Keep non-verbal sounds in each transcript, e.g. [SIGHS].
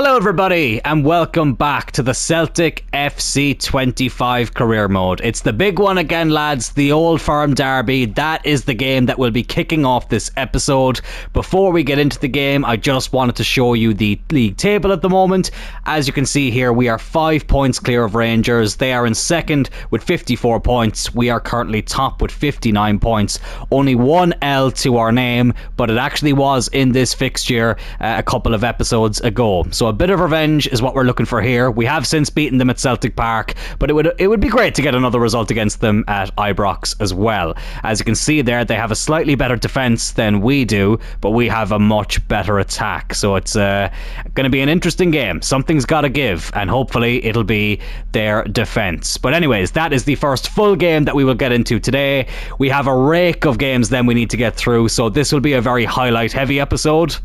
Hello, everybody, and welcome back to the Celtic FC 25 career mode. It's the big one again, lads, the Old Firm Derby. That is the game that will be kicking off this episode. Before we get into the game, I just wanted to show you the league table at the moment. As you can see here, we are five points clear of Rangers. They are in second with 54 points. We are currently top with 59 points. Only one L to our name, but it actually was in this fixture uh, a couple of episodes ago. So a bit of revenge is what we're looking for here. We have since beaten them at Celtic Park, but it would it would be great to get another result against them at Ibrox as well. As you can see there, they have a slightly better defense than we do, but we have a much better attack. So it's uh, going to be an interesting game. Something's got to give, and hopefully it'll be their defense. But anyways, that is the first full game that we will get into today. We have a rake of games then we need to get through, so this will be a very highlight heavy episode.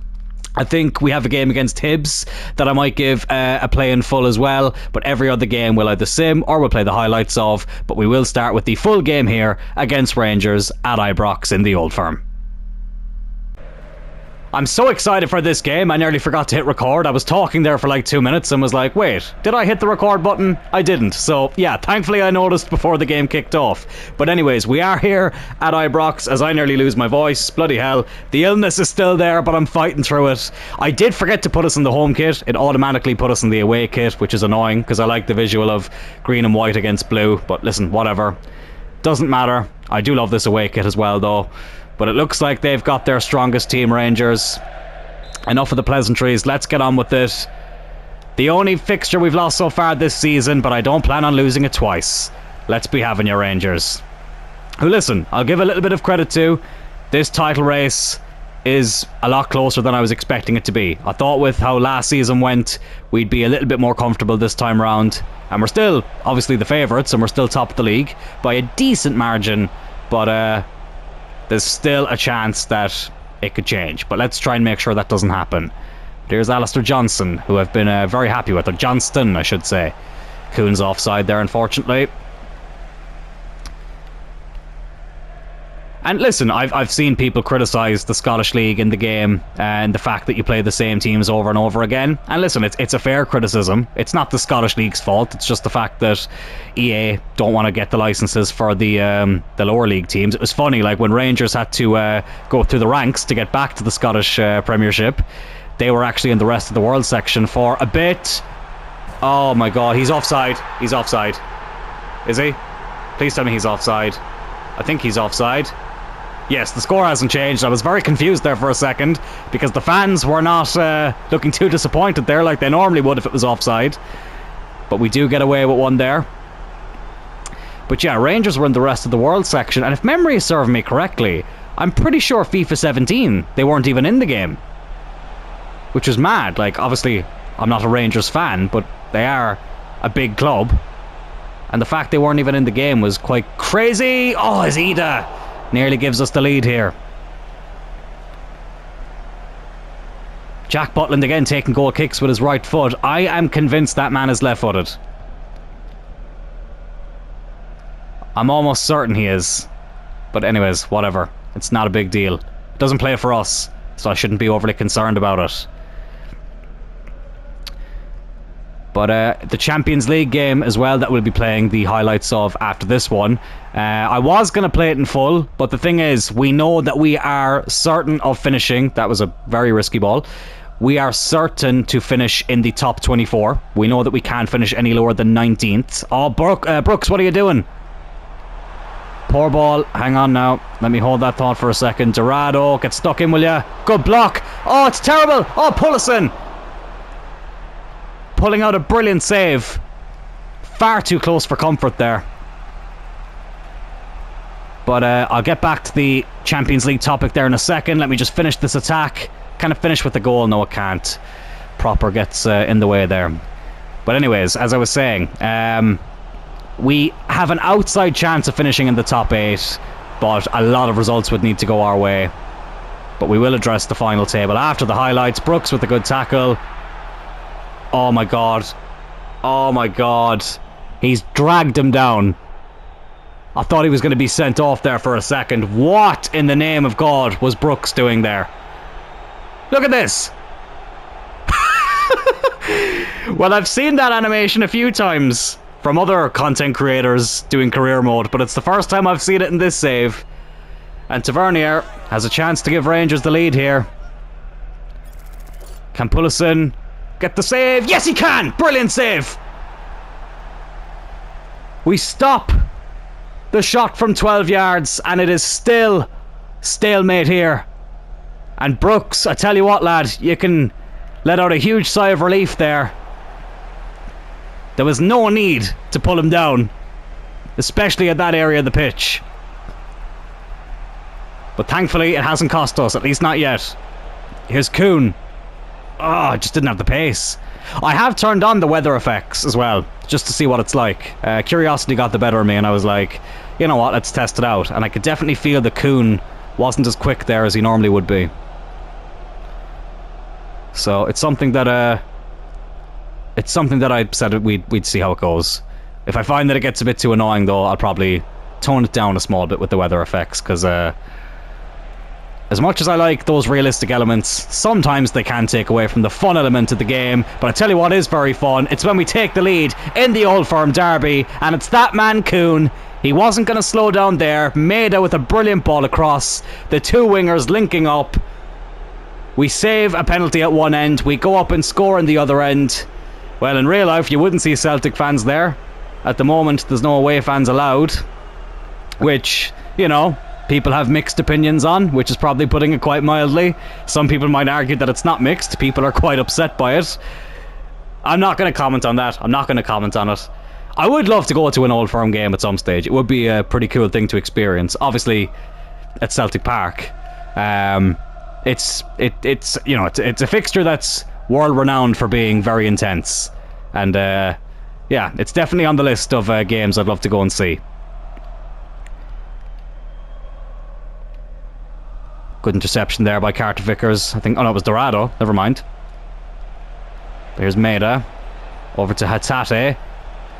I think we have a game against Hibs that I might give uh, a play in full as well, but every other game we'll either sim or we'll play the highlights of. But we will start with the full game here against Rangers at Ibrox in the Old Firm. I'm so excited for this game, I nearly forgot to hit record. I was talking there for like two minutes and was like, wait, did I hit the record button? I didn't. So, yeah, thankfully I noticed before the game kicked off. But, anyways, we are here at Ibrox as I nearly lose my voice. Bloody hell. The illness is still there, but I'm fighting through it. I did forget to put us in the home kit. It automatically put us in the away kit, which is annoying because I like the visual of green and white against blue. But listen, whatever. Doesn't matter. I do love this away kit as well, though. But it looks like they've got their strongest team, Rangers. Enough of the pleasantries. Let's get on with it. The only fixture we've lost so far this season, but I don't plan on losing it twice. Let's be having your Rangers. Who, listen, I'll give a little bit of credit to. This title race is a lot closer than I was expecting it to be. I thought with how last season went, we'd be a little bit more comfortable this time round. And we're still, obviously, the favourites, and we're still top of the league by a decent margin. But, uh, there's still a chance that it could change. But let's try and make sure that doesn't happen. There's Alistair Johnson, who I've been uh, very happy with, or Johnston, I should say. Kuhn's offside there, unfortunately. And listen, I've, I've seen people criticise the Scottish League in the game and the fact that you play the same teams over and over again. And listen, it's, it's a fair criticism. It's not the Scottish League's fault. It's just the fact that EA don't want to get the licenses for the um, the lower league teams. It was funny, like when Rangers had to uh, go through the ranks to get back to the Scottish uh, Premiership, they were actually in the rest of the world section for a bit. Oh my god, he's offside. He's offside. Is he? Please tell me he's offside. I think he's offside. Yes, the score hasn't changed. I was very confused there for a second because the fans were not uh, looking too disappointed there like they normally would if it was offside. But we do get away with one there. But yeah, Rangers were in the rest of the world section, and if memory serving me correctly, I'm pretty sure FIFA 17 they weren't even in the game, which is mad. Like, obviously, I'm not a Rangers fan, but they are a big club, and the fact they weren't even in the game was quite crazy. Oh, Izida nearly gives us the lead here. Jack Butland again taking goal kicks with his right foot. I am convinced that man is left footed. I'm almost certain he is. But anyways, whatever. It's not a big deal. It doesn't play for us, so I shouldn't be overly concerned about it. But uh, the Champions League game as well that we'll be playing the highlights of after this one. Uh, I was going to play it in full, but the thing is, we know that we are certain of finishing. That was a very risky ball. We are certain to finish in the top 24. We know that we can't finish any lower than 19th. Oh, Brooke, uh, Brooks, what are you doing? Poor ball. Hang on now. Let me hold that thought for a second. Dorado, get stuck in, will you? Good block. Oh, it's terrible. Oh, Pullison. Pulling out a brilliant save. Far too close for comfort there. But uh, I'll get back to the Champions League topic there in a second. Let me just finish this attack. Kind of finish with the goal. No, I can't. Propper gets uh, in the way there. But anyways, as I was saying, um, we have an outside chance of finishing in the top eight, but a lot of results would need to go our way. But we will address the final table after the highlights. Brooks with a good tackle. Oh my god. Oh my god. He's dragged him down. I thought he was going to be sent off there for a second. What in the name of God was Brooks doing there? Look at this. [LAUGHS] well, I've seen that animation a few times from other content creators doing career mode, but it's the first time I've seen it in this save. And Tavernier has a chance to give Rangers the lead here. Can Pullison get the save? Yes, he can! Brilliant save! We stop the shot from 12 yards, and it is still stalemate here. And Brooks, I tell you what, lad, you can let out a huge sigh of relief there. There was no need to pull him down, especially at that area of the pitch. But thankfully, it hasn't cost us, at least not yet. Here's Kuhn. Oh, I just didn't have the pace. I have turned on the weather effects as well, just to see what it's like. Uh, curiosity got the better of me, and I was like, you know what, let's test it out. And I could definitely feel the Kuhn wasn't as quick there as he normally would be. So it's something that uh, it's something that I said we'd we'd see how it goes. If I find that it gets a bit too annoying, though, I'll probably tone it down a small bit with the weather effects because. Uh, as much as I like those realistic elements, sometimes they can take away from the fun element of the game. But I tell you what is very fun, it's when we take the lead in the Old Firm Derby, and it's that man Kuhn. He wasn't going to slow down there, Maeda with a brilliant ball across, the two wingers linking up. We save a penalty at one end, we go up and score in the other end. Well, in real life, you wouldn't see Celtic fans there. At the moment, there's no away fans allowed. Which, you know, people have mixed opinions on, which is probably putting it quite mildly. Some people might argue that it's not mixed. People are quite upset by it. I'm not going to comment on that. I'm not going to comment on it. I would love to go to an Old Firm game at some stage. It would be a pretty cool thing to experience. Obviously, at Celtic Park, um, it's it it's you know it's it's a fixture that's world renowned for being very intense, and uh, yeah, it's definitely on the list of uh, games I'd love to go and see. Good interception there by Carter Vickers. I think. Oh no, it was Dorado. Never mind. There's Maeda. Over to Hatate.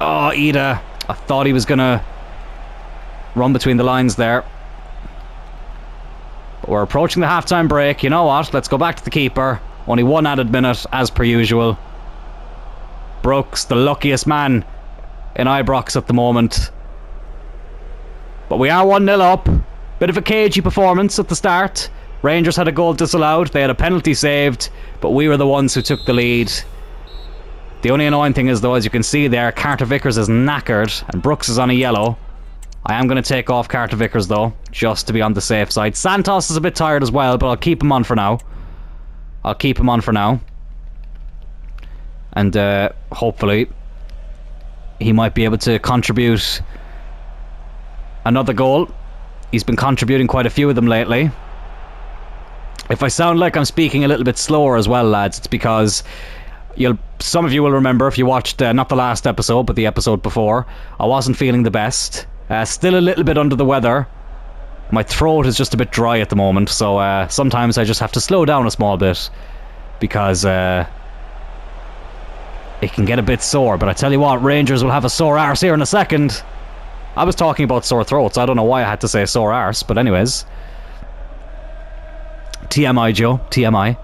Oh, Idah. I thought he was gonna run between the lines there. But we're approaching the halftime break. You know what? Let's go back to the keeper. Only one added minute, as per usual. Brooks, the luckiest man in Ibrox at the moment. But we are 1 0 up. Bit of a cagey performance at the start. Rangers had a goal disallowed, they had a penalty saved, but we were the ones who took the lead. The only annoying thing is, though, as you can see there, Carter Vickers is knackered and Brooks is on a yellow. I am going to take off Carter Vickers, though, just to be on the safe side. Santos is a bit tired as well, but I'll keep him on for now. I'll keep him on for now. And uh, hopefully he might be able to contribute another goal He's been contributing quite a few of them lately. If I sound like I'm speaking a little bit slower as well, lads, it's because you'll some of you will remember if you watched uh, not the last episode but the episode before. I wasn't feeling the best. Uh, still a little bit under the weather. My throat is just a bit dry at the moment, so uh, sometimes I just have to slow down a small bit because uh, it can get a bit sore. But I tell you what, Rangers will have a sore arse here in a second. I was talking about sore throats. I don't know why I had to say sore arse, but anyways. TMI, Joe. TMI.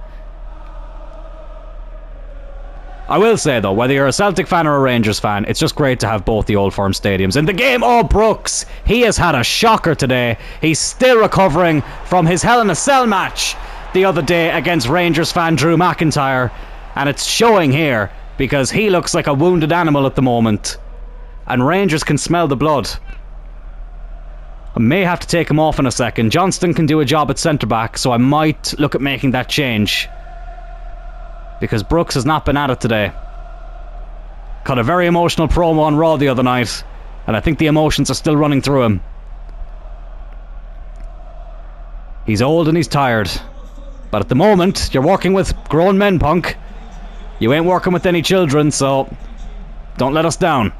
I will say though, whether you're a Celtic fan or a Rangers fan, it's just great to have both the Old Firm stadiums in the game. Oh, Brooks, he has had a shocker today. He's still recovering from his Hell in a Cell match the other day against Rangers fan Drew McIntyre, and it's showing here because he looks like a wounded animal at the moment and Rangers can smell the blood. I may have to take him off in a second. Johnston can do a job at centre back, so I might look at making that change. Because Brooks has not been at it today. Cut a very emotional promo on Raw the other night, and I think the emotions are still running through him. He's old and he's tired. But at the moment, you're working with grown men, punk. You ain't working with any children, so don't let us down.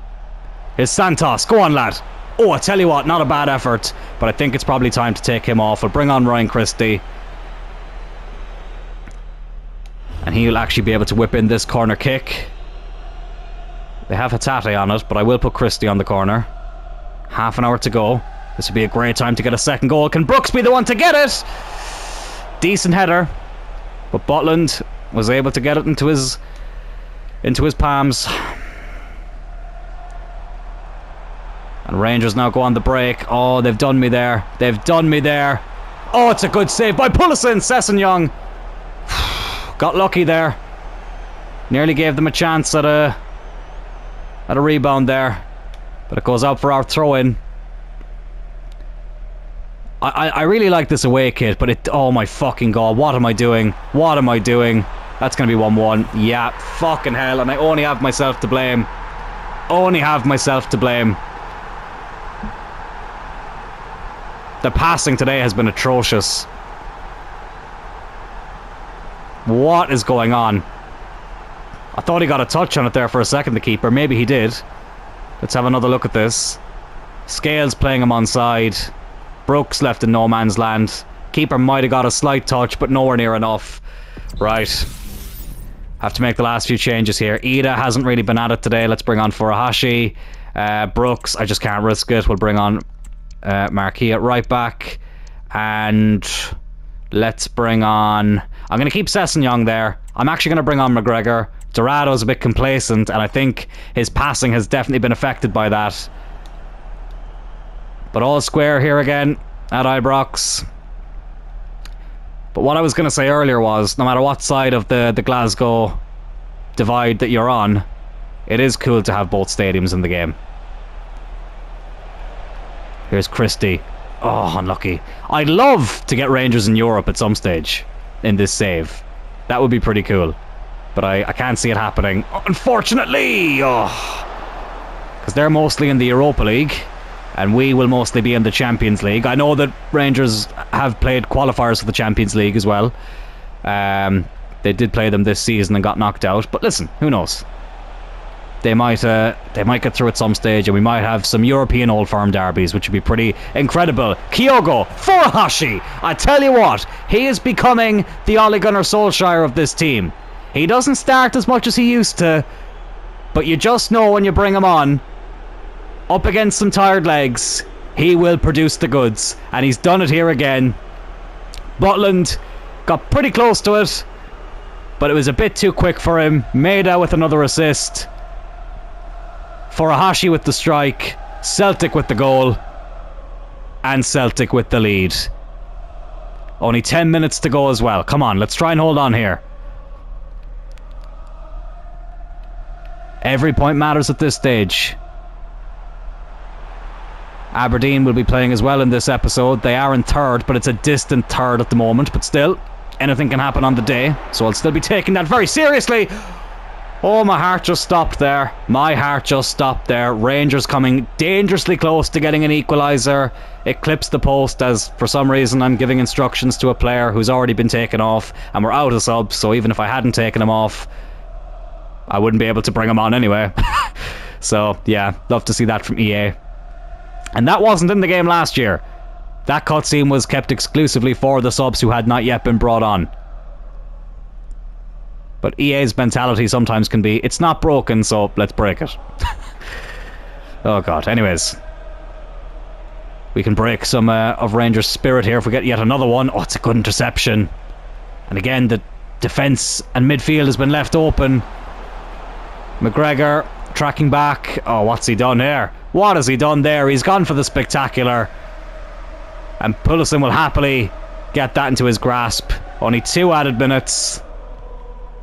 Is Santos. Go on, lad. Oh, I tell you what, not a bad effort, but I think it's probably time to take him off. We'll bring on Ryan Christie. And he'll actually be able to whip in this corner kick. They have Hatate on it, but I will put Christie on the corner. Half an hour to go. This would be a great time to get a second goal. Can Brooks be the one to get it? Decent header. But Butland was able to get it into his into his palms. And Rangers now go on the break. Oh, they've done me there. They've done me there. Oh, it's a good save by Pullison. Sessegnon. [SIGHS] Got lucky there. Nearly gave them a chance at a at a rebound there. But it goes out for our throw in. I, I really like this away kit, but it. Oh my fucking god! What am I doing? What am I doing? That's gonna be one-one. Yeah, fucking hell! And I only have myself to blame. Only have myself to blame. The passing today has been atrocious. What is going on? I thought he got a touch on it there for a second, the keeper. Maybe he did. Let's have another look at this. Scales playing him on side. Brooks left in no man's land. Keeper might have got a slight touch, but nowhere near enough. Right. Have to make the last few changes here. Idah hasn't really been at it today. Let's bring on Furuhashi. Uh, Brooks, I just can't risk it. We'll bring on uh, Marquis at right back. And let's bring on... I'm going to keep Sessegnon there. I'm actually going to bring on McGregor. Dorado's a bit complacent, and I think his passing has definitely been affected by that. But all square here again at Ibrox. But what I was going to say earlier was, no matter what side of the, the Glasgow divide that you're on, it is cool to have both stadiums in the game. Here's Christie. Oh, unlucky. I'd love to get Rangers in Europe at some stage in this save. That would be pretty cool. But I, I can't see it happening. Unfortunately! Oh. Because they're mostly in the Europa League and we will mostly be in the Champions League. I know that Rangers have played qualifiers for the Champions League as well. Um, they did play them this season and got knocked out. But listen, who knows? They might uh, they might get through at some stage, and we might have some European Old Firm derbies, which would be pretty incredible. Kyogo Furuhashi, I tell you what, he is becoming the Ole Gunnar Solskjaer of this team. He doesn't start as much as he used to, but you just know when you bring him on up against some tired legs, he will produce the goods. And he's done it here again. Butland got pretty close to it, but it was a bit too quick for him. Maeda with another assist. Furuhashi with the strike. Celtic with the goal. And Celtic with the lead. Only 10 minutes to go as well. Come on, let's try and hold on here. Every point matters at this stage. Aberdeen will be playing as well in this episode. They are in third, but it's a distant third at the moment. But still, anything can happen on the day. So I'll still be taking that very seriously. Oh, my heart just stopped there. My heart just stopped there. Rangers coming dangerously close to getting an equaliser. It clips the post as, for some reason, I'm giving instructions to a player who's already been taken off. And we're out of subs, so even if I hadn't taken him off, I wouldn't be able to bring him on anyway. [LAUGHS] so, yeah, love to see that from EA. And that wasn't in the game last year. That cutscene was kept exclusively for the subs who had not yet been brought on. But EA's mentality sometimes can be, it's not broken, so let's break it. [LAUGHS] oh god, anyways. We can break some uh, of Rangers' spirit here if we get yet another one. Oh, it's a good interception. And again, the defence and midfield has been left open. McGregor tracking back. Oh, what's he done here? What has he done there? He's gone for the spectacular. And Pullison will happily get that into his grasp. Only two added minutes.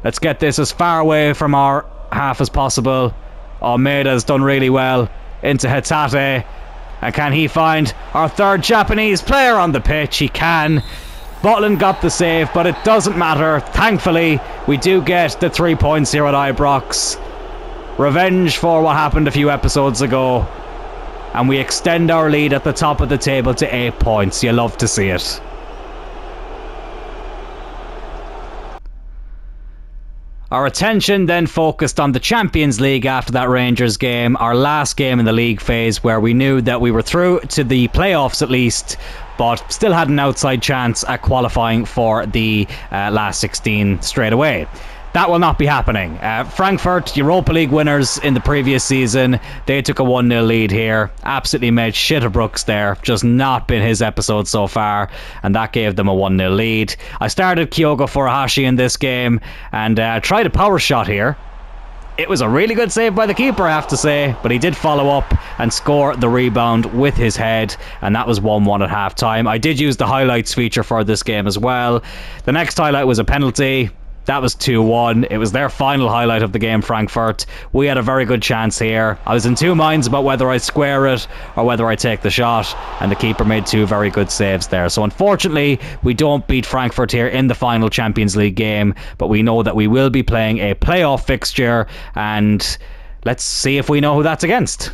Let's get this as far away from our half as possible. Almeida's done really well. Into Hatate. And can he find our third Japanese player on the pitch? He can. Butland got the save, but it doesn't matter. Thankfully, we do get the three points here at Ibrox. Revenge for what happened a few episodes ago. And we extend our lead at the top of the table to 8 points. You love to see it. Our attention then focused on the Champions League after that Rangers game, our last game in the league phase, where we knew that we were through to the playoffs at least, but still had an outside chance at qualifying for the uh, last 16 straight away. That will not be happening. Uh, Frankfurt, Europa League winners in the previous season, they took a 1 0 lead here. Absolutely made shit of Brooks there. Just not been his episode so far, and that gave them a 1 0 lead. I started Kyogo Furuhashi in this game and uh, tried a power shot here. It was a really good save by the keeper, I have to say, but he did follow up and score the rebound with his head, and that was 1 1 at half time. I did use the highlights feature for this game as well. The next highlight was a penalty. That was 2 1. It was their final highlight of the game, Frankfurt. We had a very good chance here. I was in two minds about whether I square it or whether I take the shot, and the keeper made two very good saves there. So, unfortunately, we don't beat Frankfurt here in the final Champions League game, but we know that we will be playing a playoff fixture, and let's see if we know who that's against.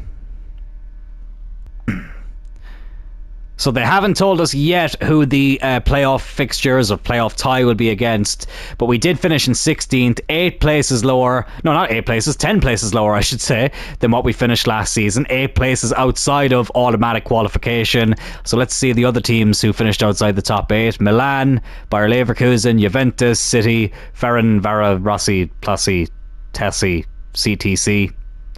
So they haven't told us yet who the uh, playoff fixtures or playoff tie will be against, but we did finish in 16th, eight places lower. No, not eight places, 10 places lower, [LAUGHS] I should say, than what we finished last season. Eight places outside of automatic qualification. So let's see the other teams who finished outside the top eight Milan, Bayer Leverkusen, Juventus, City, Ferran, Vara, Rossi, Plussi, Tessie, CTC,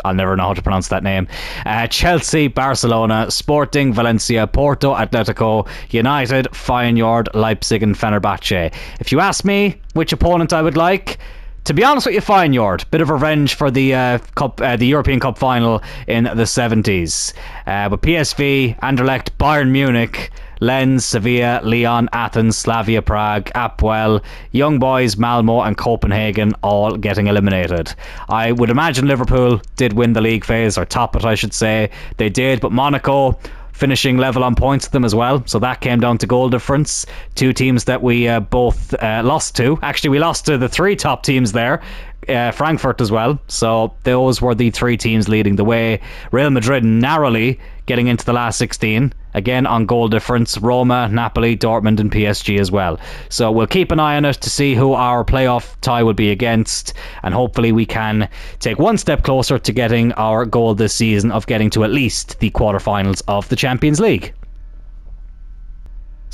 I'll never know how to pronounce that name. Uh, Chelsea, Barcelona, Sporting, Valencia, Porto, Atletico, United, Feyenoord, Leipzig, and Fenerbahce. If you ask me which opponent I would like, to be honest with you, Feyenoord, bit of revenge for the uh, cup, uh, the European Cup final in the 70s. Uh, but PSV, Anderlecht, Bayern Munich, Lens, Sevilla, Lyon, Athens, Slavia Prague, Apoel, Young Boys, Malmo, and Copenhagen all getting eliminated. I would imagine Liverpool did win the league phase, or top it, I should say. They did, but Monaco finishing level on points with them as well. So that came down to goal difference. Two teams that we uh, both uh, lost to. Actually, we lost to the three top teams there. Uh, Frankfurt as well. So those were the three teams leading the way. Real Madrid narrowly getting into the last 16. Again on goal difference, Roma, Napoli, Dortmund, and PSG as well. So we'll keep an eye on it to see who our playoff tie will be against, and hopefully we can take one step closer to getting our goal this season of getting to at least the quarterfinals of the Champions League.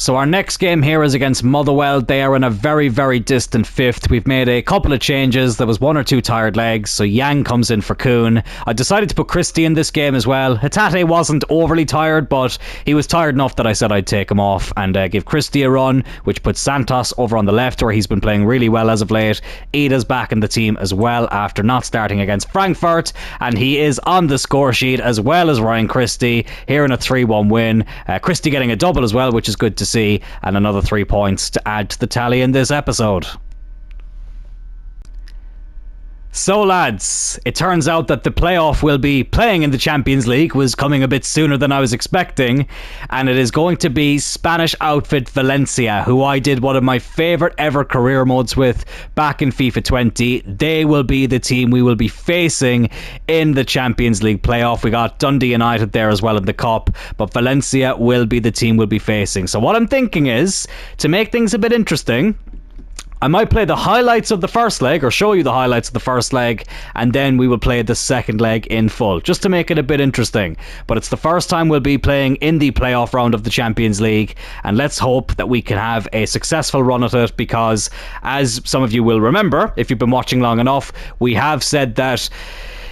So our next game here is against Motherwell. They are in a very, very distant fifth. We've made a couple of changes. There was one or two tired legs, so Yang comes in for Kuhn. I decided to put Christie in this game as well. Hatate wasn't overly tired, but he was tired enough that I said I'd take him off and uh, give Christie a run, which puts Santos over on the left, where he's been playing really well as of late. Idah's back in the team as well after not starting against Frankfurt, and he is on the score sheet as well as Ryan Christie here in a 3 1 win. Uh, Christie getting a double as well, which is good to see, and another three points to add to the tally in this episode. So, lads, it turns out that the playoff will be playing in the Champions League was coming a bit sooner than I was expecting, and it is going to be Spanish outfit Valencia, who I did one of my favourite ever career modes with back in FIFA 20. They will be the team we will be facing in the Champions League playoff. We got Dundee United there as well in the Cup, but Valencia will be the team we'll be facing. So, what I'm thinking is to make things a bit interesting. I might play the highlights of the first leg or show you the highlights of the first leg, and then we will play the second leg in full, just to make it a bit interesting. But it's the first time we'll be playing in the playoff round of the Champions League, and let's hope that we can have a successful run at it because, as some of you will remember, if you've been watching long enough, we have said that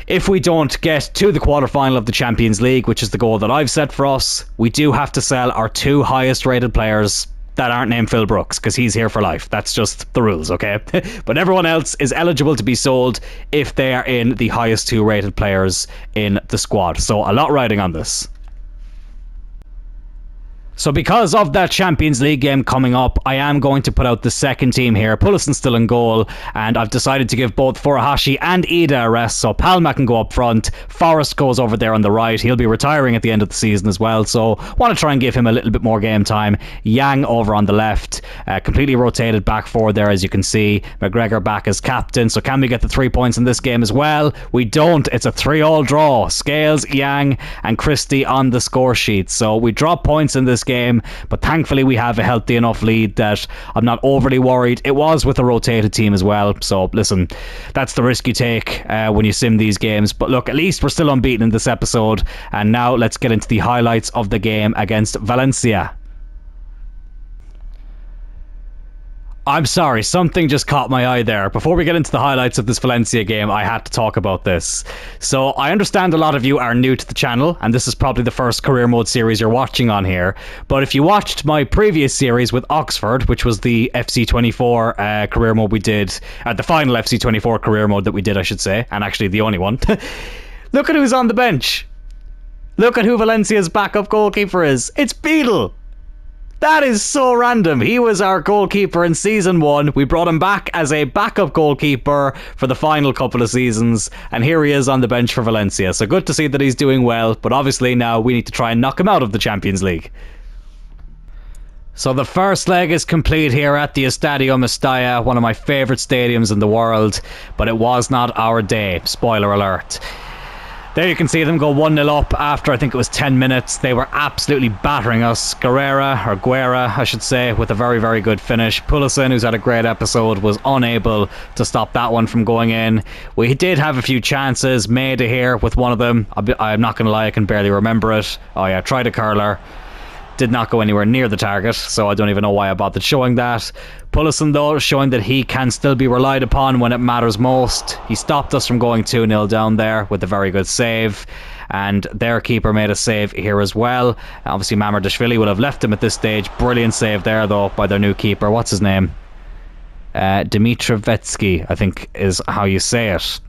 if we don't get to the quarterfinal of the Champions League, which is the goal that I've set for us, we do have to sell our two highest rated players that aren't named Phil Brooks because he's here for life. That's just the rules, okay? [LAUGHS] but everyone else is eligible to be sold if they are in the highest two rated players in the squad. So a lot riding on this. So because of that Champions League game coming up, I am going to put out the second team here. Pullison still in goal, and I've decided to give both Furuhashi and Idah a rest, so Palma can go up front. Forrest goes over there on the right. He'll be retiring at the end of the season as well, so want to try and give him a little bit more game time. Yang over on the left, uh, completely rotated back forward there, as you can see. McGregor back as captain, so can we get the three points in this game as well? We don't. It's a three-all draw. Scales, Yang, and Christie on the score sheet, so we drop points in this game, but thankfully we have a healthy enough lead that I'm not overly worried. It was with a rotated team as well, so listen, that's the risk you take uh, when you sim these games. But look, at least we're still unbeaten in this episode, and now let's get into the highlights of the game against Valencia. I'm sorry, something just caught my eye there. Before we get into the highlights of this Valencia game, I had to talk about this. So, I understand a lot of you are new to the channel, and this is probably the first career mode series you're watching on here. But if you watched my previous series with Oxford, which was the FC24 uh, career mode we did, at uh, the final FC24 career mode that we did, I should say, and actually the only one, [LAUGHS] look at who's on the bench. Look at who Valencia's backup goalkeeper is. It's Beadle. That is so random. He was our goalkeeper in season one. We brought him back as a backup goalkeeper for the final couple of seasons, and here he is on the bench for Valencia. So good to see that he's doing well, but obviously now we need to try and knock him out of the Champions League. So the first leg is complete here at the Estadio Mestalla, one of my favourite stadiums in the world, but it was not our day. Spoiler alert. There you can see them go 1 0 up after I think it was 10 minutes. They were absolutely battering us. Guerrera, or Guerra, I should say, with a very, very good finish. Pulisic, who's had a great episode, was unable to stop that one from going in. We did have a few chances. made here with one of them. I'm not going to lie, I can barely remember it. Oh, yeah, tried a curler did not go anywhere near the target, so I don't even know why I bothered showing that. Pulisic, though, showing that he can still be relied upon when it matters most. He stopped us from going 2 0 down there with a very good save. And their keeper made a save here as well. Obviously, Mamardashvili would have left him at this stage. Brilliant save there, though, by their new keeper. What's his name? Uh, I think is how you say it.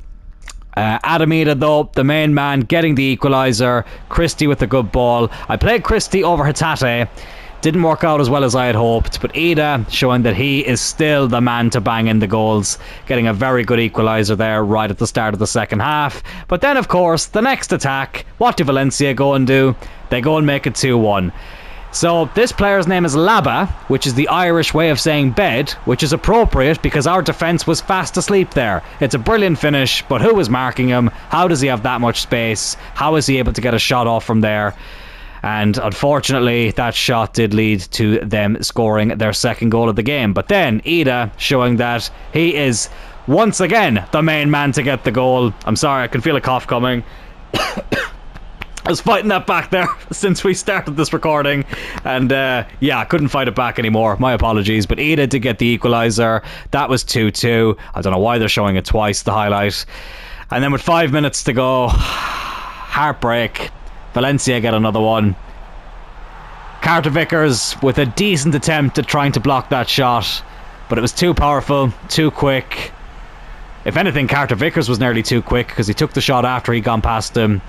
Uh, Adam though, the main man, getting the equaliser. Christie with a good ball. I played Christie over Hatate. Didn't work out as well as I had hoped, but Idah showing that he is still the man to bang in the goals, getting a very good equaliser there right at the start of the second half. But then, of course, the next attack, what do Valencia go and do? They go and make it 2 1. So this player's name is Laba, which is the Irish way of saying bed, which is appropriate because our defence was fast asleep there. It's a brilliant finish, but who was marking him? How does he have that much space? How is he able to get a shot off from there? And unfortunately, that shot did lead to them scoring their second goal of the game. But then Idah showing that he is once again the main man to get the goal. I'm sorry, I can feel a cough coming. [COUGHS] [COUGHS] [COUGHS] I was fighting that back there [LAUGHS] since we started this recording, and uh, yeah, I couldn't fight it back anymore. My apologies, but Idah did get the equaliser. That was 2 2. I don't know why they're showing it twice, the highlight. And then with five minutes to go, [SIGHS] heartbreak. Valencia get another one. Carter Vickers with a decent attempt at trying to block that shot, but it was too powerful, too quick. If anything, Carter Vickers was nearly too quick because he took the shot after he'd gone past him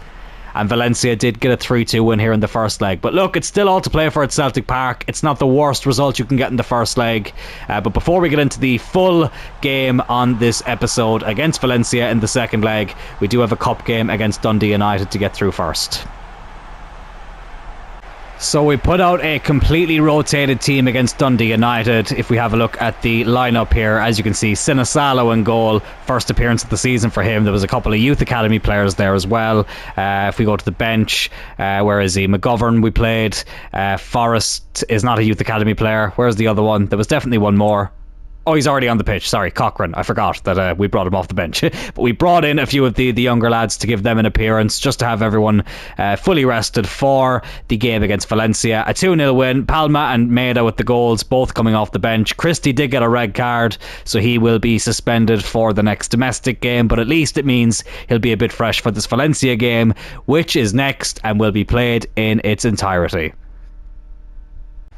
and Valencia did get a 3 2 win here in the first leg. But look, it's still all to play for at Celtic Park. It's not the worst result you can get in the first leg. Uh, but before we get into the full game on this episode against Valencia in the second leg, we do have a cup game against Dundee United to get through first. So we put out a completely rotated team against Dundee United. If we have a look at the lineup here, as you can see, Sinisalo in goal, first appearance of the season for him. There was a couple of youth academy players there as well. Uh, if we go to the bench, uh, where is he? McGovern we played. Uh, Forrest is not a youth academy player. Where's the other one? There was definitely one more. Oh, he's already on the pitch. Sorry, Cochrane. I forgot that uh, we brought him off the bench. [LAUGHS] but we brought in a few of the, the younger lads to give them an appearance, just to have everyone uh, fully rested for the game against Valencia. A 2 0 win. Palma and Maeda with the goals, both coming off the bench. Christie did get a red card, so he will be suspended for the next domestic game, but at least it means he'll be a bit fresh for this Valencia game, which is next and will be played in its entirety.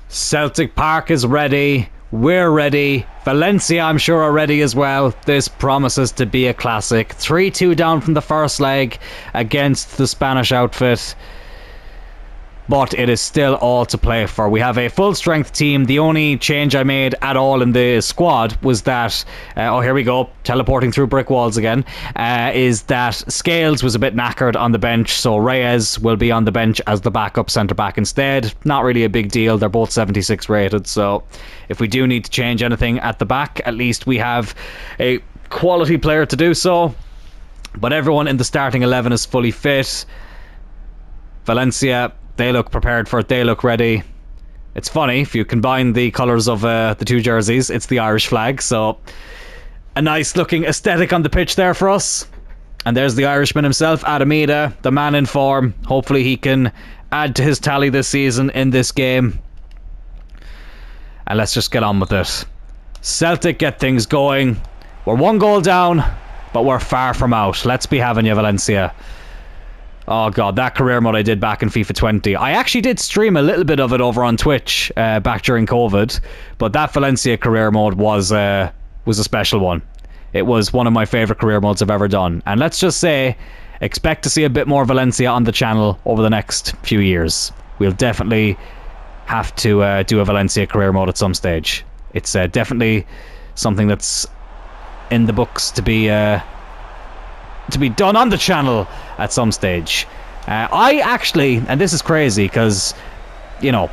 Celtic Park is ready. We're ready. Valencia, I'm sure, are ready as well. This promises to be a classic. 3 2 down from the first leg against the Spanish outfit but it is still all to play for. We have a full strength team. The only change I made at all in the squad was that, uh, oh, here we go, teleporting through brick walls again, uh, is that Scales was a bit knackered on the bench, so Reyes will be on the bench as the backup centre back instead. Not really a big deal. They're both 76 rated, so if we do need to change anything at the back, at least we have a quality player to do so. But everyone in the starting 11 is fully fit. Valencia they look prepared for it. They look ready. It's funny if you combine the colours of uh, the two jerseys. It's the Irish flag, so a nice looking aesthetic on the pitch there for us. And there's the Irishman himself, Adam Idah, the man in form. Hopefully he can add to his tally this season in this game. And let's just get on with it. Celtic get things going. We're one goal down, but we're far from out. Let's be having you, Valencia. Oh god, that career mode I did back in FIFA 20. I actually did stream a little bit of it over on Twitch uh, back during COVID, but that Valencia career mode was uh, was a special one. It was one of my favorite career modes I've ever done. And let's just say, expect to see a bit more Valencia on the channel over the next few years. We'll definitely have to uh, do a Valencia career mode at some stage. It's uh, definitely something that's in the books to be uh, to be done on the channel at some stage. Uh, I actually, and this is crazy because, you know,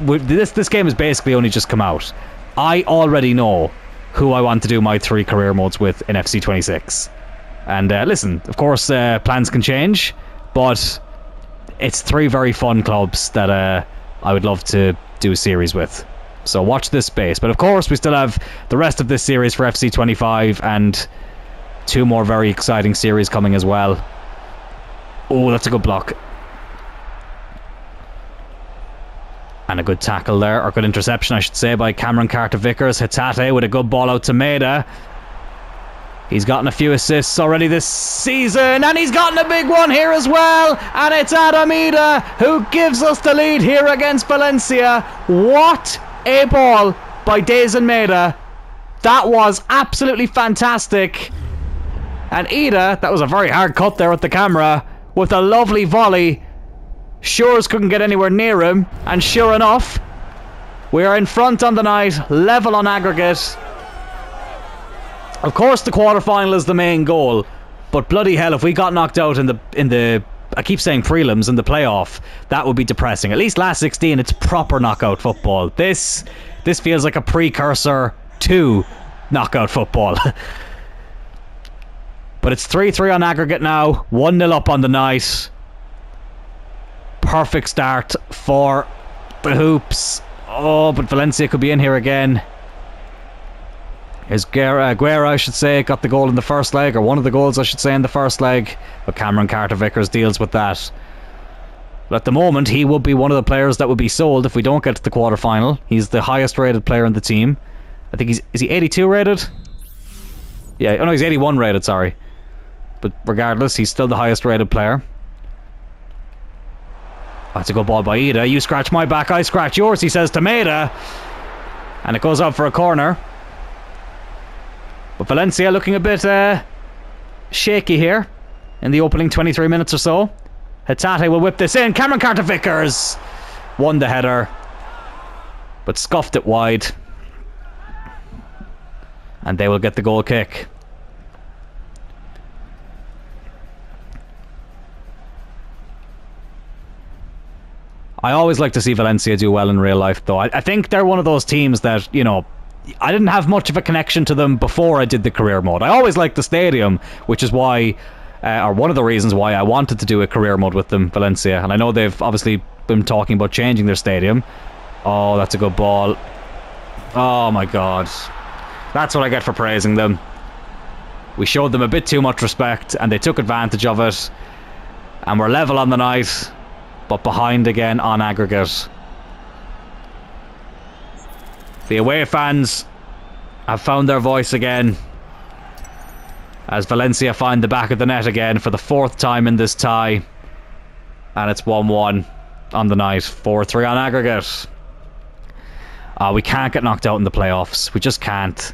this this game has basically only just come out. I already know who I want to do my three career modes with in FC 26. And uh, listen, of course, uh, plans can change, but it's three very fun clubs that uh, I would love to do a series with. So watch this space. But of course, we still have the rest of this series for FC 25 and two more very exciting series coming as well. Oh, that's a good block. And a good tackle there, or good interception, I should say, by Cameron Carter Vickers. Hatate with a good ball out to Maeda. He's gotten a few assists already this season, and he's gotten a big one here as well. And it's Adam Idah who gives us the lead here against Valencia. What a ball by Daizen Maeda. That was absolutely fantastic. And Idah, that was a very hard cut there with the camera, with a lovely volley. Shores couldn't get anywhere near him, and sure enough, we are in front on the night, level on aggregate. Of course, the quarterfinal is the main goal, but bloody hell, if we got knocked out in the in the I keep saying prelims in the playoff, that would be depressing. At least last 16, it's proper knockout football. This this feels like a precursor to knockout football. [LAUGHS] but it's 3-3 on aggregate now, 1-0 up on the night. Perfect start for the Hoops. Oh, but Valencia could be in here again. Is Guerra, uh, Guerra, I should say, got the goal in the first leg, or one of the goals, I should say, in the first leg. But Cameron Carter Vickers deals with that. But at the moment, he will be one of the players that would be sold if we don't get to the quarter final. He's the highest rated player in the team. I think he's is he 82 rated? Yeah, oh no, he's 81 rated. Sorry, but regardless, he's still the highest rated player. That's a good ball by Idah. You scratch my back, I scratch yours. He says to Maeda, and it goes up for a corner. But Valencia looking a bit uh, shaky here in the opening 23 minutes or so. Hatate will whip this in. Cameron Carter Vickers won the header, but scuffed it wide. And they will get the goal kick. I always like to see Valencia do well in real life, though. I, I think they're one of those teams that, you know, I didn't have much of a connection to them before I did the career mode. I always liked the stadium, which is why, uh, or one of the reasons why I wanted to do a career mode with them, Valencia. And I know they've obviously been talking about changing their stadium. Oh, that's a good ball. Oh my god. That's what I get for praising them. We showed them a bit too much respect, and they took advantage of it. And we're level on the night, but behind again on aggregate. The away fans have found their voice again. As Valencia find the back of the net again for the fourth time in this tie. And it's 1-1 on the night. 4-3 on aggregate. Uh, we can't get knocked out in the playoffs. We just can't.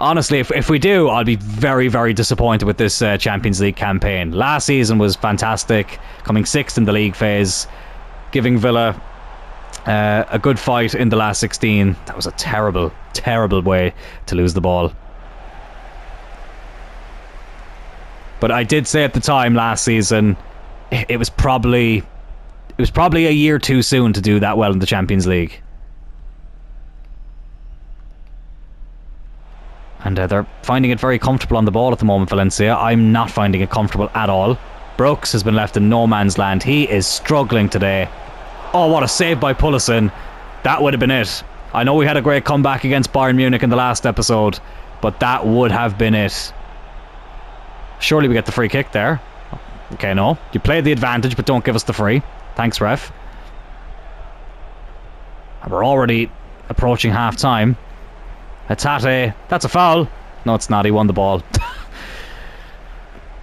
Honestly, if, if we do, I'll be very, very disappointed with this uh, Champions League campaign. Last season was fantastic, coming sixth in the league phase, giving Villa uh, a good fight in the last 16. That was a terrible, terrible way to lose the ball. But I did say at the time last season, it was probably it was probably a year too soon to do that well in the Champions League. And uh, they're finding it very comfortable on the ball at the moment, Valencia. I'm not finding it comfortable at all. Brooks has been left in no man's land. He is struggling today. Oh, what a save by Pullison. That would have been it. I know we had a great comeback against Bayern Munich in the last episode, but that would have been it. Surely we get the free kick there. Okay, no. You played the advantage, but don't give us the free. Thanks, ref. We're already approaching half time. Hatate. That's a foul. No, it's not. He won the ball. [LAUGHS]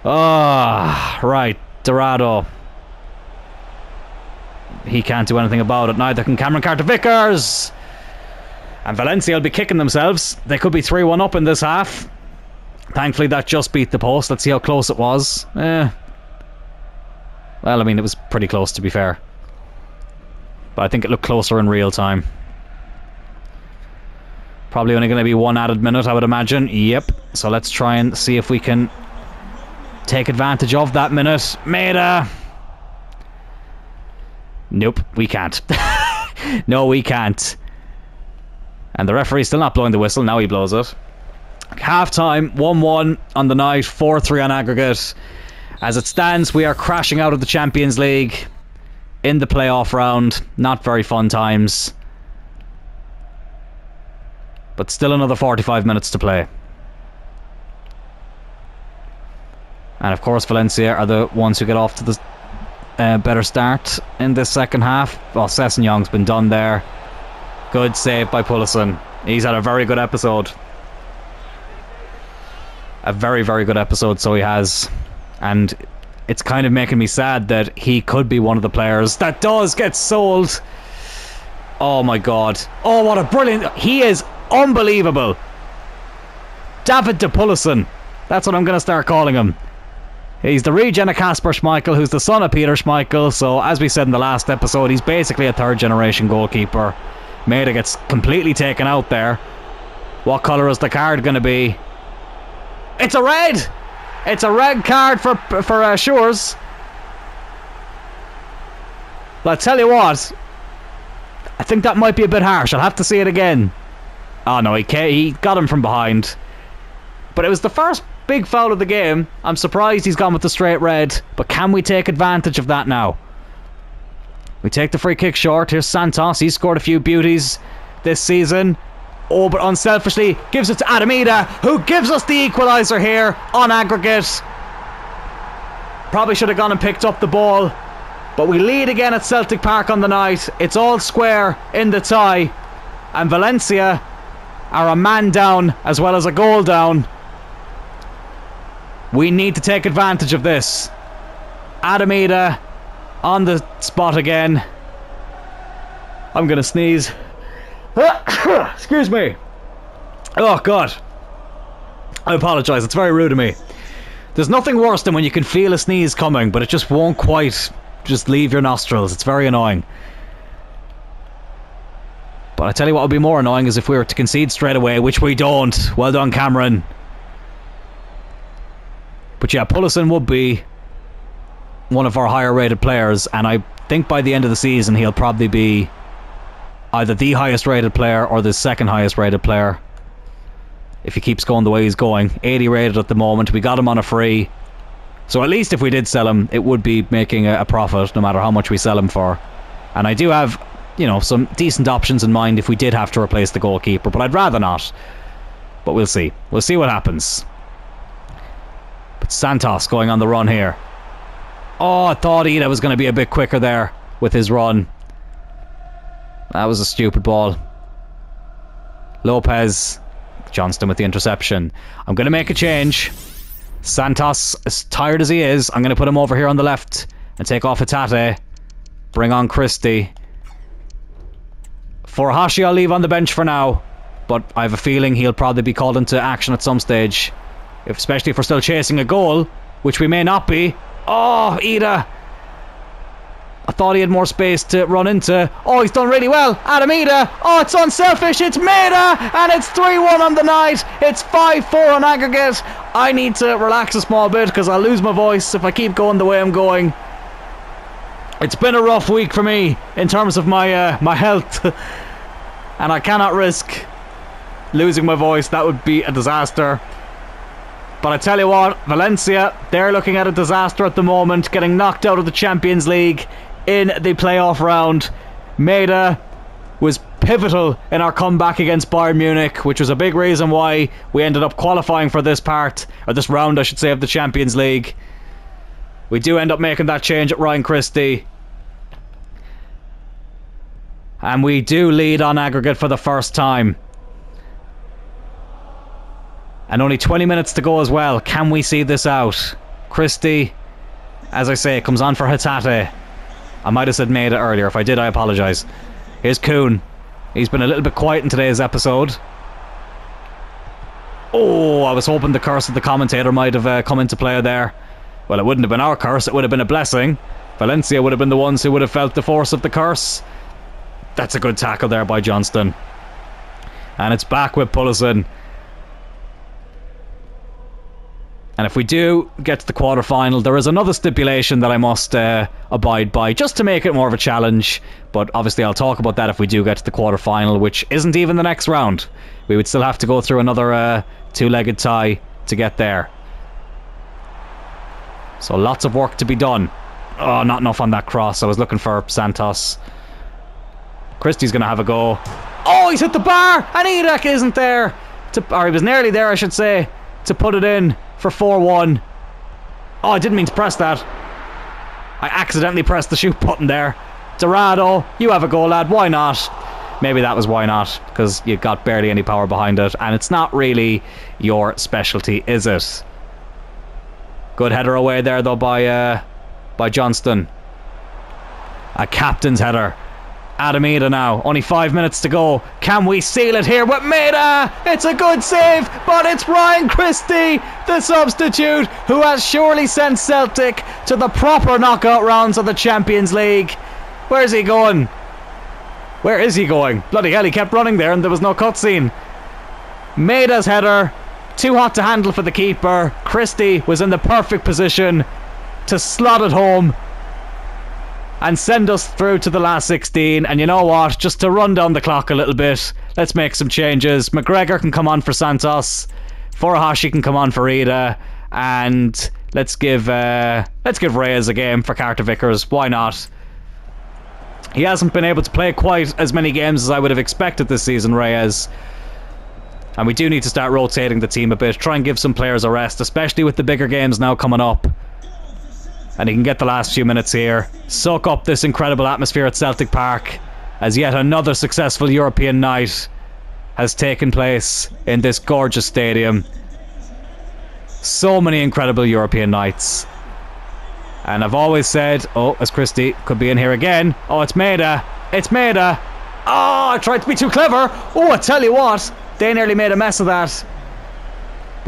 Ah, oh, right. Dorado. He can't do anything about it. Neither can Cameron Carter Vickers. And Valencia will be kicking themselves. They could be 3 1 up in this half. Thankfully, that just beat the post. Let's see how close it was. Eh. Well, I mean, it was pretty close to be fair. But I think it looked closer in real time. Probably only going to be one added minute, I would imagine. Yep. So let's try and see if we can take advantage of that minute. Maeda. Nope, we can't. [LAUGHS] no, we can't. And the referee's still not blowing the whistle. Now he blows it. Half time, 1 1 on the night, 4 3 on aggregate. As it stands, we are crashing out of the Champions League in the playoff round. Not very fun times. But still another 45 minutes to play. And of course, Valencia are the ones who get off to the uh, better start in this second half. Well, Sessegnon been done there. Good save by Pullison. He's had a very good episode. A very, very good episode, so he has. And it's kind of making me sad that he could be one of the players that does get sold. Oh my god. Oh, what a brilliant. He is unbelievable. David de Pullison. That's what I'm going to start calling him. He's the regen of Kasper Schmeichel, who's the son of Peter Schmeichel. So, as we said in the last episode, he's basically a third generation goalkeeper. Maeda gets completely taken out there. What colour is the card going to be? It's a red! It's a red card for for uh, Shores. But I tell you what, I think that might be a bit harsh. I'll have to see it again. Oh no, he he got him from behind. But it was the first big foul of the game. I'm surprised he's gone with the straight red. But can we take advantage of that now? We take the free kick short. Here's Santos. He's scored a few beauties this season. Oh, but unselfishly gives it to Adam Idah, who gives us the equaliser here on aggregate. Probably should have gone and picked up the ball. But we lead again at Celtic Park on the night. It's all square in the tie. And Valencia are a man down as well as a goal down. We need to take advantage of this. Adam Idah on the spot again. I'm going to sneeze. [COUGHS] Excuse me. Oh, God. I apologise. It's very rude of me. There's nothing worse than when you can feel a sneeze coming, but it just won't quite just leave your nostrils. It's very annoying. But I tell you what would be more annoying is if we were to concede straight away, which we don't. Well done, Cameron. But yeah, Pullison would be one of our higher rated players, and I think by the end of the season he'll probably be either the highest rated player or the second highest rated player. If he keeps going the way he's going. 80 rated at the moment. We got him on a free. So at least if we did sell him, it would be making a, a profit no matter how much we sell him for. And I do have, you know, some decent options in mind if we did have to replace the goalkeeper, but I'd rather not. But we'll see. We'll see what happens. But Santos going on the run here. Oh, I thought Idah was going to be a bit quicker there with his run. That was a stupid ball. Lopez. Johnston with the interception. I'm going to make a change. Santos, as tired as he is, I'm going to put him over here on the left and take off Hatate. Bring on Christie. Furuhashi I'll leave on the bench for now, but I have a feeling he'll probably be called into action at some stage. If, especially if we're still chasing a goal, which we may not be. Oh, Idah I thought he had more space to run into. Oh, he's done really well. Adam Idah. Oh, it's unselfish. It's Maeda. And it's 3 1 on the night. It's 5 4 on aggregate. I need to relax a small bit because I'll lose my voice if I keep going the way I'm going. It's been a rough week for me in terms of my uh, my health. [LAUGHS] and I cannot risk losing my voice. That would be a disaster. But I tell you what, Valencia, they're looking at a disaster at the moment, getting knocked out of the Champions League in the playoff round. Maeda was pivotal in our comeback against Bayern Munich, which was a big reason why we ended up qualifying for this part, or this round, I should say, of the Champions League. We do end up making that change at Ryan Christie. And we do lead on aggregate for the first time. And only 20 minutes to go as well. Can we see this out? Christie, as I say, comes on for Hatate. I might have said made it earlier. If I did, I apologise. Here's Kuhn. He's been a little bit quiet in today's episode. Oh, I was hoping the curse of the commentator might have uh, come into play there. Well, it wouldn't have been our curse, it would have been a blessing. Valencia would have been the ones who would have felt the force of the curse. That's a good tackle there by Johnston. And it's back with Pullison. And if we do get to the quarter final, there is another stipulation that I must uh, abide by just to make it more of a challenge. But obviously, I'll talk about that if we do get to the quarter final, which isn't even the next round. We would still have to go through another uh, two legged tie to get there. So lots of work to be done. Oh, not enough on that cross. I was looking for Santos. Christie's going to have a go. Oh, he's hit the bar! And Isak isn't there! To, or he was nearly there, I should say, to put it in for 4-1. Oh, I didn't mean to press that. I accidentally pressed the shoot button there. Dorado, you have a go, lad. Why not? Maybe that was why not, because you got barely any power behind it, and it's not really your specialty, is it? Good header away there, though, by uh, by Johnston. A captain's header. Adam Idah now. Only five minutes to go. Can we seal it here with Maeda? It's a good save, but it's Ryan Christie, the substitute, who has surely sent Celtic to the proper knockout rounds of the Champions League. Where's he going? Where is he going? Bloody hell, he kept running there and there was no cutscene. Maeda's header. Too hot to handle for the keeper. Christie was in the perfect position to slot it home and send us through to the last 16. And you know what? Just to run down the clock a little bit, let's make some changes. McGregor can come on for Santos. Furuhashi can come on for Idah. And let's give uh, let's give Reyes a game for Carter Vickers. Why not? He hasn't been able to play quite as many games as I would have expected this season, Reyes. And we do need to start rotating the team a bit. Try and give some players a rest, especially with the bigger games now coming up and he can get the last few minutes here. Soak up this incredible atmosphere at Celtic Park as yet another successful European night has taken place in this gorgeous stadium. So many incredible European nights. And I've always said, oh, as Christie could be in here again. Oh, it's Maeda. It's Maeda. Oh, I tried to be too clever. Oh, I tell you what, they nearly made a mess of that.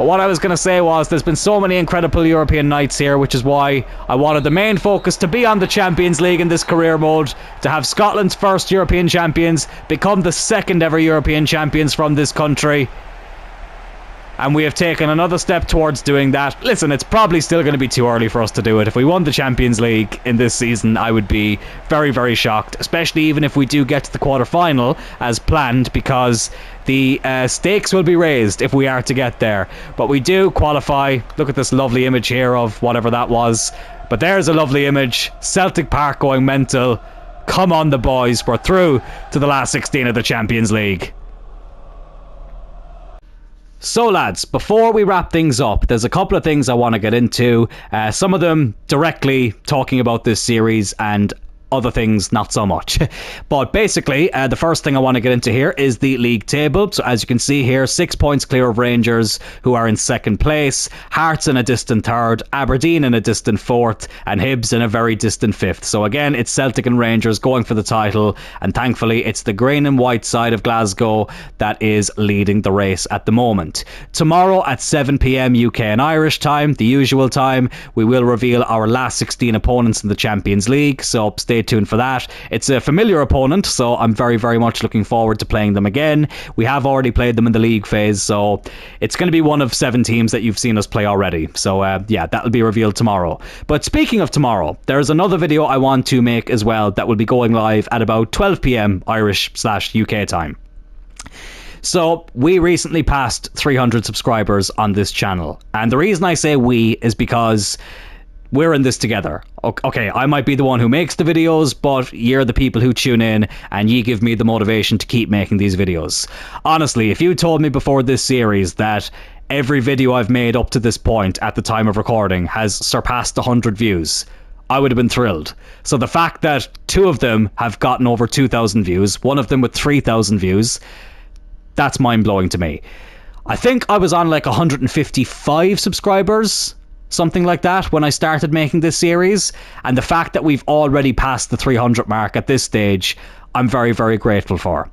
But what I was going to say was there's been so many incredible European nights here, which is why I wanted the main focus to be on the Champions League in this career mode, to have Scotland's first European champions become the second ever European champions from this country and we have taken another step towards doing that. Listen, it's probably still going to be too early for us to do it. If we won the Champions League in this season, I would be very, very shocked, especially even if we do get to the quarter final as planned, because the uh, stakes will be raised if we are to get there. But we do qualify. Look at this lovely image here of whatever that was. But there's a lovely image. Celtic Park going mental. Come on, the boys. We're through to the last 16 of the Champions League. So, lads, before we wrap things up, there's a couple of things I want to get into. Uh, some of them directly talking about this series and other things not so much. [LAUGHS] but basically, uh, the first thing I want to get into here is the league table. So as you can see here, six points clear of Rangers, who are in second place, Hearts in a distant third, Aberdeen in a distant fourth, and Hibs in a very distant fifth. So again, it's Celtic and Rangers going for the title, and thankfully, it's the green and white side of Glasgow that is leading the race at the moment. Tomorrow at 7 pm UK and Irish time, the usual time, we will reveal our last 16 opponents in the Champions League. So stay stay tuned for that. It's a familiar opponent, so I'm very, very much looking forward to playing them again. We have already played them in the league phase, so it's going to be one of seven teams that you've seen us play already. So, uh, yeah, that'll be revealed tomorrow. But speaking of tomorrow, there's another video I want to make as well that will be going live at about 12 pm Irish slash UK time. So, we recently passed 300 subscribers on this channel. And the reason I say we is because we're in this together. Okay, I might be the one who makes the videos, but you're the people who tune in and you give me the motivation to keep making these videos. Honestly, if you told me before this series that every video I've made up to this point at the time of recording has surpassed 100 views, I would have been thrilled. So the fact that two of them have gotten over 2,000 views, one of them with 3,000 views, that's mind blowing to me. I think I was on like 155 subscribers, something like that, when I started making this series. And the fact that we've already passed the 300 mark at this stage, I'm very, very grateful for.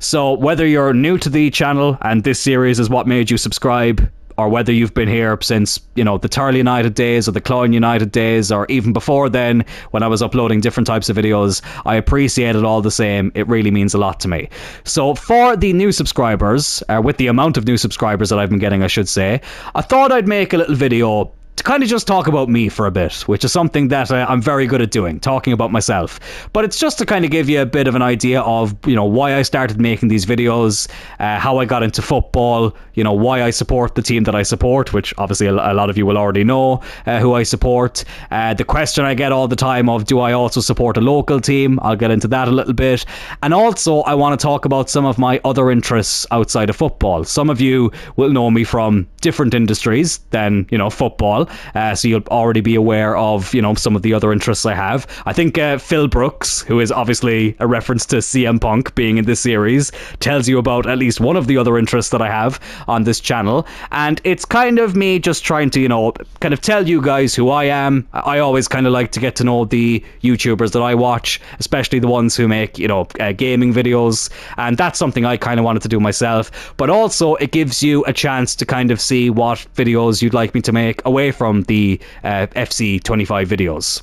So, whether you're new to the channel and this series is what made you subscribe, or whether you've been here since, you know, the Turley United days or the Cloyne United days, or even before then when I was uploading different types of videos, I appreciate it all the same. It really means a lot to me. So, for the new subscribers, uh, with the amount of new subscribers that I've been getting, I should say, I thought I'd make a little video to kind of just talk about me for a bit, which is something that uh, I'm very good at doing, talking about myself. But it's just to kind of give you a bit of an idea of, you know, why I started making these videos, uh, how I got into football, you know, why I support the team that I support, which obviously a, lot of you will already know uh, who I support. Uh, the question I get all the time of, do I also support a local team? I'll get into that a little bit. And also, I want to talk about some of my other interests outside of football. Some of you will know me from different industries than, you know, football. Uh, so you'll already be aware of you know some of the other interests I have. I think uh, Phil Brooks, who is obviously a reference to CM Punk being in this series, tells you about at least one of the other interests that I have on this channel, and it's kind of me just trying to you know kind of tell you guys who I am. I always kind of like to get to know the YouTubers that I watch, especially the ones who make you know uh, gaming videos, and that's something I kind of wanted to do myself. But also, it gives you a chance to kind of see what videos you'd like me to make away from the uh, FC25 videos.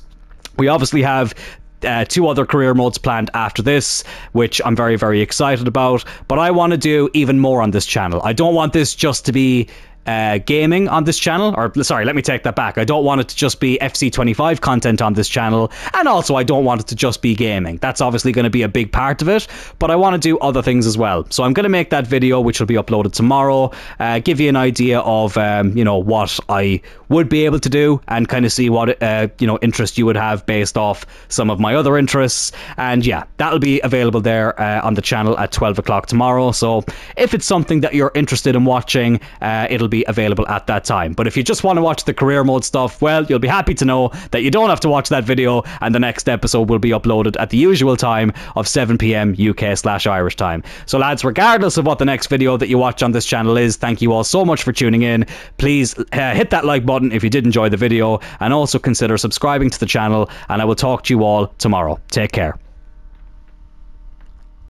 We obviously have uh, two other career modes planned after this, which I'm very, very excited about. But I want to do even more on this channel. I don't want this just to be uh, gaming on this channel. Or sorry, let me take that back. I don't want it to just be FC25 content on this channel, and also I don't want it to just be gaming. That's obviously going to be a big part of it, but I want to do other things as well. So I'm going to make that video, which will be uploaded tomorrow. Uh, give you an idea of um, you know what I would be able to do, and kind of see what uh, you know interest you would have based off some of my other interests. And yeah, that'll be available there uh, on the channel at 12 o'clock tomorrow. So if it's something that you're interested in watching, uh, it'll be be available at that time. But if you just want to watch the career mode stuff, well, you'll be happy to know that you don't have to watch that video and the next episode will be uploaded at the usual time of 7 pm UK slash Irish time. So, lads, regardless of what the next video that you watch on this channel is, thank you all so much for tuning in. Please uh, hit that like button if you did enjoy the video and also consider subscribing to the channel. And I will talk to you all tomorrow. Take care.